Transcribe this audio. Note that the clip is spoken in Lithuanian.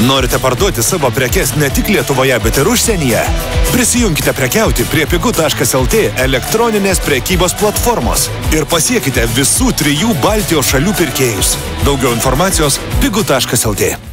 Norite parduoti savo prekes ne tik Lietuvoje, bet ir užsienyje? Prisijunkite prekiauti prie pigu.lt elektroninės prekybos platformos ir pasiekite visų trijų Baltijos šalių pirkėjus. Daugiau informacijos pigu.lt.